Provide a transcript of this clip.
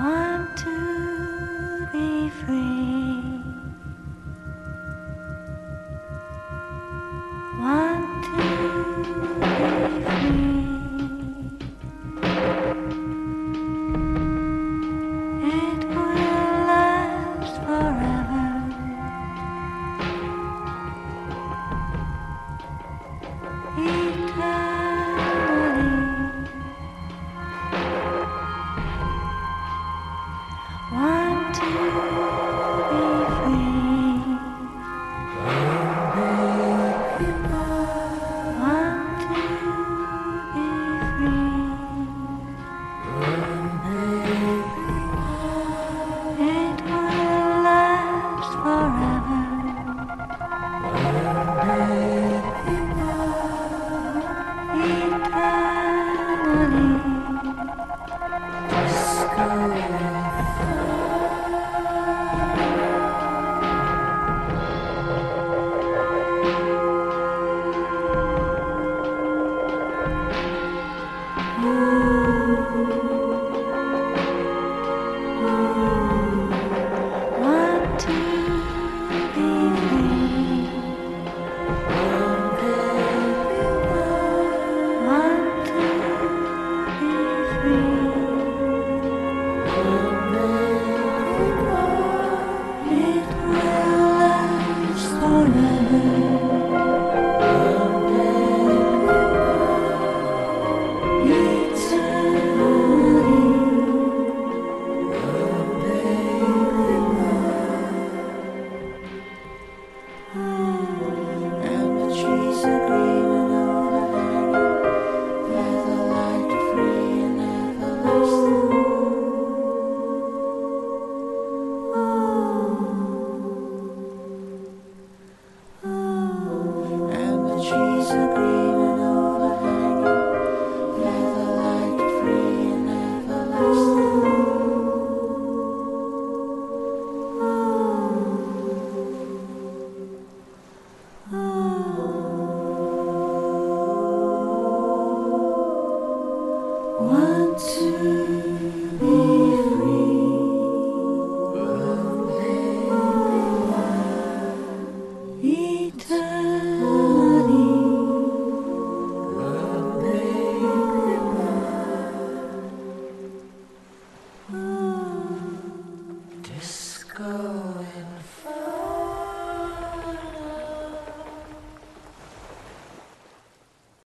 want to be free. Disco Inferno.